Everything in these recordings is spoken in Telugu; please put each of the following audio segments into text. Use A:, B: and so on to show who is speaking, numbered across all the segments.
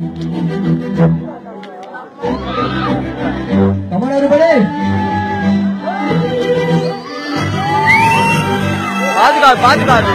A: Come on, everybody.
B: பாதுகாப்பு பாதுகாப்பு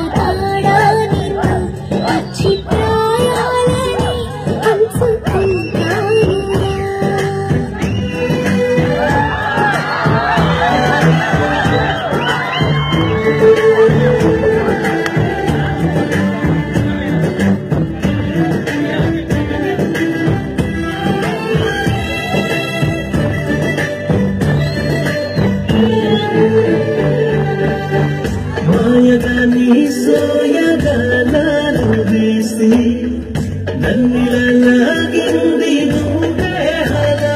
B: సోయగానాలు వేసి నన్నిలాగింది నువ్వే హలా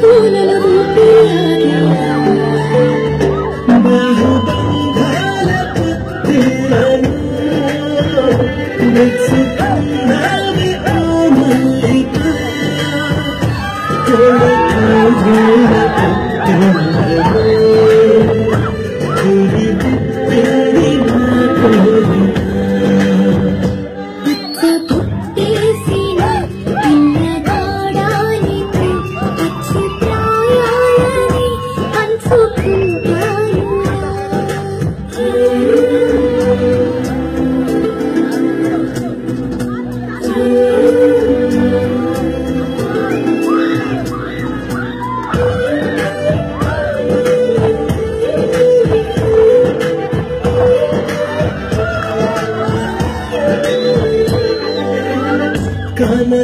C: పూలలో
B: బాహుబంధాల పుత్తిలను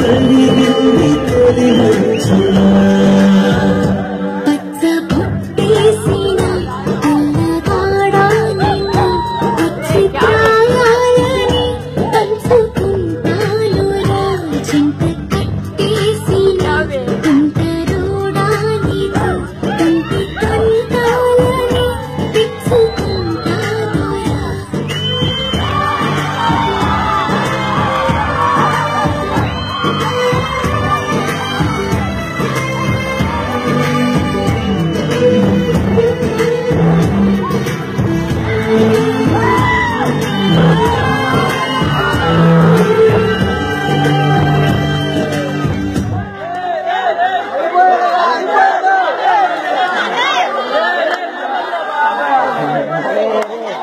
B: కలిగింది తొలి వచ్చినా yeah.